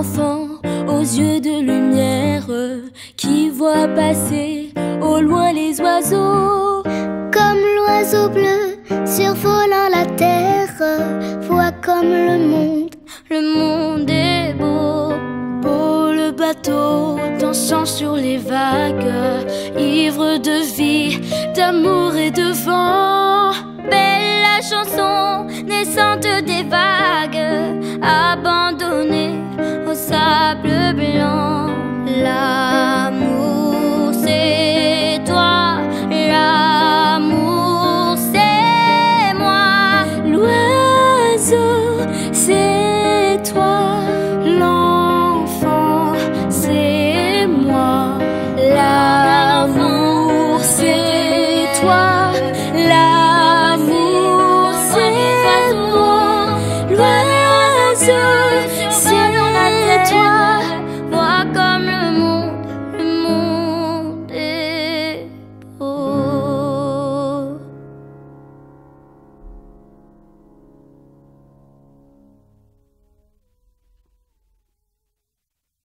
enfant aux yeux de lumière qui voit passer au loin les oiseaux. Comme l'oiseau bleu survolant la terre, voit comme le monde, le monde est beau. Beau le bateau dansant sur les vagues, ivre de vie, d'amour et de vent. Belle la chanson naissante des vagues, abandonnée 流